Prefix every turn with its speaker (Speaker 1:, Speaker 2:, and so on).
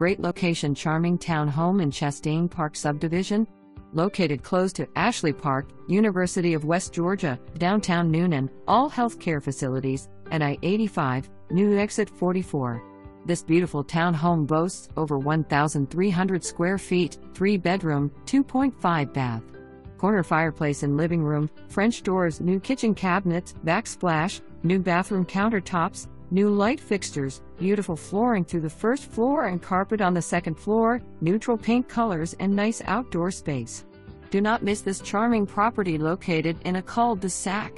Speaker 1: Great location charming town home in Chastain Park subdivision. Located close to Ashley Park, University of West Georgia, downtown Newnan, all healthcare facilities, and I 85, new exit 44. This beautiful townhome boasts over 1,300 square feet, 3 bedroom, 2.5 bath. Corner fireplace and living room, French doors, new kitchen cabinets, backsplash, new bathroom countertops, new light fixtures, beautiful flooring through the first floor and carpet on the second floor, neutral paint colors, and nice outdoor space. Do not miss this charming property located in a cul de sac.